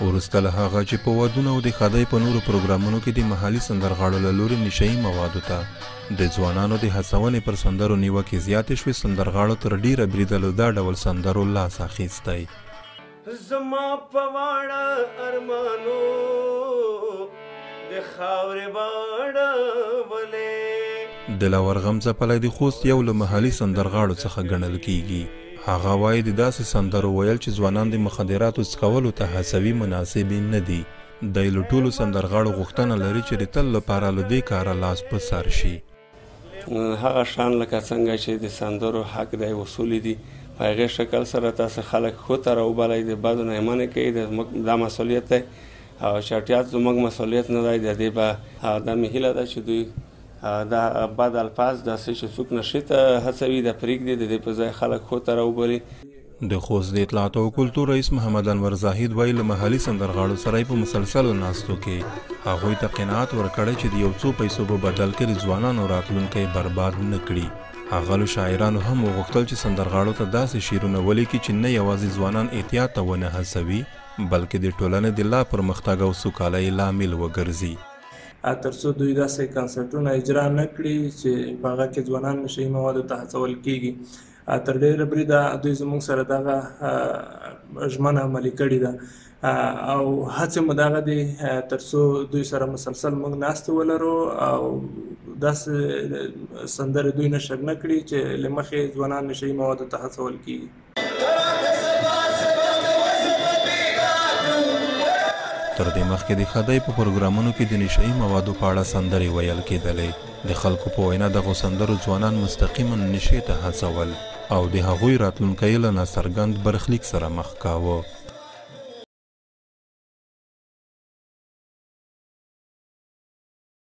وروسته له هغه چې په ودونو او د ښادۍ په نورو پروګرامونو کې د محلي سندرغاړو له لوري نشهيي موادو ته د ځوانانو د هڅونې پر سندرو نیوکې زیاتې شوې سندرغاړو تر ډیره بریده له دا ډول سندرو لاس اخیستی زما په واړه ارمانو د خاورې باڼه ولې دلاور غم ځپلی د خوست یو له محلي سندرغاړو څخه ګڼل کېږي. هغه وايي د داسې سندرو ویل چې ځوانان د مخدراتو څکولو ته هڅوي مناسبې نه دي. دی له ټولو سندرغاړو غوښتنه لري چې د تل لپاره له دې کاره لاس په سر شي. هغه شان لکه څنګه چې د سندرو حق دی اصول دي په هغه شکل سره تاسو خلک خو ته راوبلئ د بدو نه منې کوي د زموږ دا مسولیت دی او چټیات زموږ مسولیت نه دی د دې به دا مې هیله ده چې دوی دا بد الفاظ داسې چې څوک نشي ته هڅوي د پریږدي د دې په ځای خلک خو ته راوبلي د خوست د اطلاعاتو او کلتور رئیس محمد انور زاهد وایي له محلي سندرغاړو سره یې په مسلسلو ناستو کې هغوی ته قناعت ورکړی چې د یو څو پیسو په بدل کې د ځوانانو راتلونکی برباد نه کړي هغه له شاعرانو هم وغوښتل چې سندرغاړو ته داسې شعرونه ولیکي چې نه یوازې ځوانان احتیاط ته ونه هڅوي بلکې د ټولنې د لا پرمختګ او سوکالۍ لامل وګرځي. تر څو دوی داسې کنسرټونه اجرا نه کړي چې په هغه کې ځوانان نشه يي موادو ته هڅول کېږي. تر ډېره بریده دوی زموږ سره دغه ژمنه عملي کړې ده او هڅې مو دغه دي تر څو دوی سره مسلسل موږ ناستې ولرو او داسې سندرې دوی نشر نه کړي چې له مخې ځوانان نشهيي موادو ته هڅول کېږي تر دې مخکې د ښادۍ په پروګرامونو کې د نشهيي موادو په اړه سندرې ویل کېدلې د خلکو په وینا دغو سندرو ځوانان مستقیماً نشې ته هڅول او د هغوی راتلونکی له ناڅرګند برخلیک سره مخ کاوه.